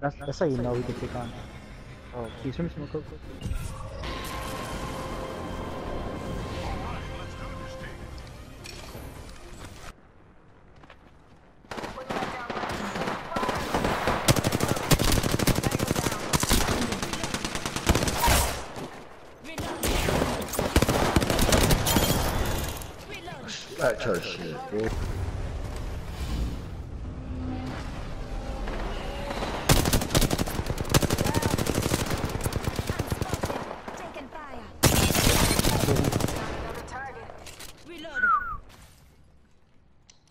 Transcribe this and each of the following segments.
That's that's how you know we can take on. Oh, he's from smoke. Coke. That church shit, dude.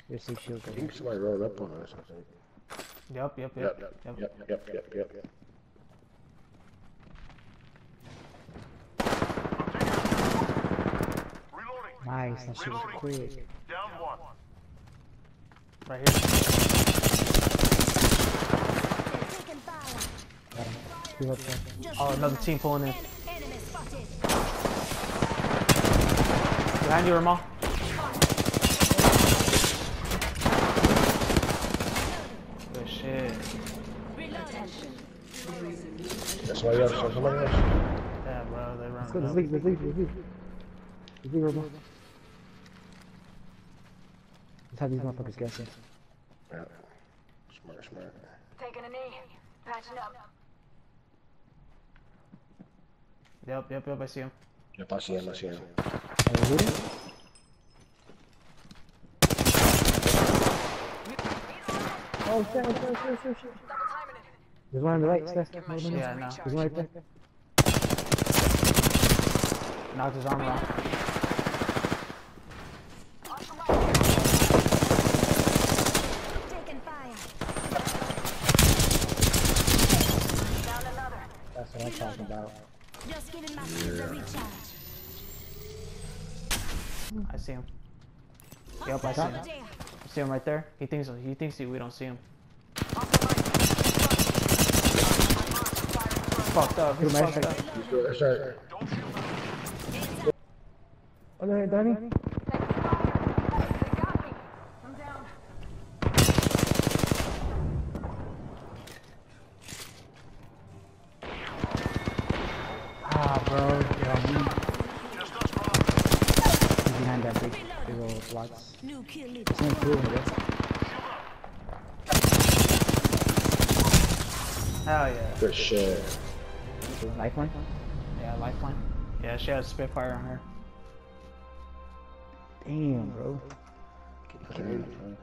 Your safe shield. I think somebody rolled up on us, I think. Yep, yep, Yep, yep. yep, yep, yep, yep, yep, yep. Nice, that shit was quick. Down one. Right here. Taking fire. Got him. Heal up there. Oh, another team pulling in. En- enemy spotted. Behind you, Ramal. Good shit. Reloading. That's why you have to show somebody else. Yeah, bro, they Let's go, run let's leave, let's leave, let's leave. Let's leave, Robo. Let's have these motherfuckers guessing. Yeah. Smart, smart. Taking a knee. Patching up. Yep, yep, yep, I see him. Yep, I see him, I see him. Are you looting? Oh, shit, shit, shit, shit, shit. There's one on the right, Steph. No, no, no. Yeah, I. There's one right there. Knocked his armor off. That's what I'm talking about. Just giving my shield a recharge. I see him. Yep, I see him. I see him right there. He thinks he thinks he, we don't see him. Fucked up. He's Good fucked up. right? He's good, that's right. Oh, there, Danny. Ah, bro. Yeah, he, he's behind that big, big old blocks. New kill leader. It's not cool, I. Hell yeah. Good shit. Lifeline? Yeah, lifeline. Yeah, she has Spitfire on her. Damn, bro. Damn,